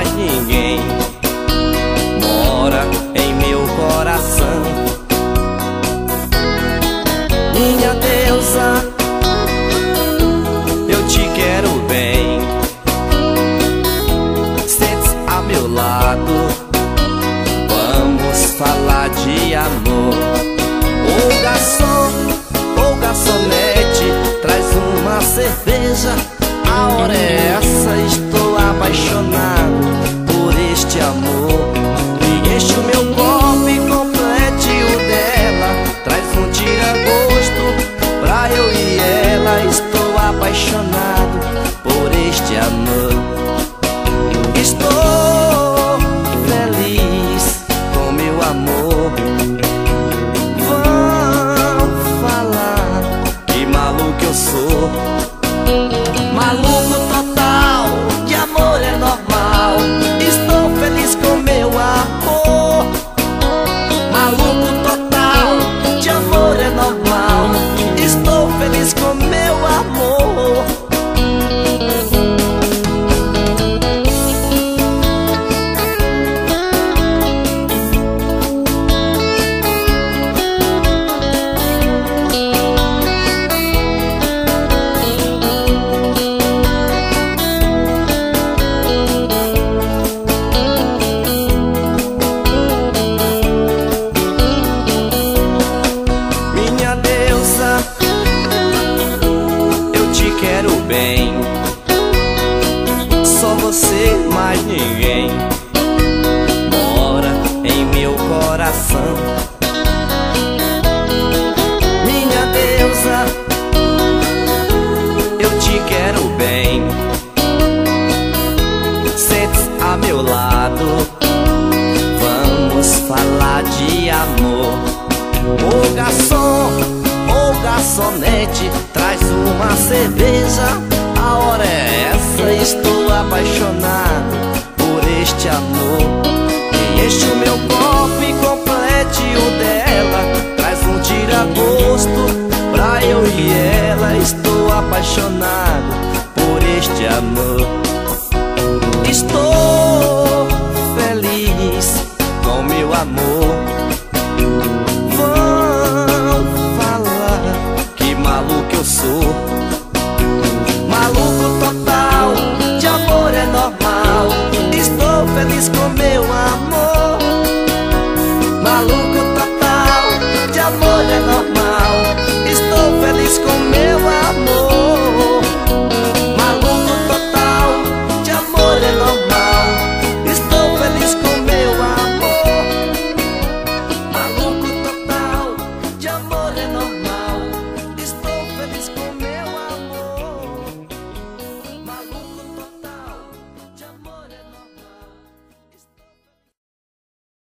mais ninguém mora em meu coração. Minha deusa, eu te quero bem. Sente a meu lado, vamos falar de amor. Ô garçom, ô garçonete, traz uma cerveja. A hora é essa, estou apaixonado maluco eu sou. Maluco Deusa, eu te quero bem. Só você, mais ninguém, mora em meu coração. Minha deusa, eu te quero bem. Sente a meu lado, vamos falar de amor. Ô garçom, garçonete, traz uma cerveja. A hora é essa, estou apaixonado por este amor. Enche o meu copo e complete o dela. Traz um tira-gosto pra eu e ela. Estou apaixonado por este amor. Estou feliz com meu amor.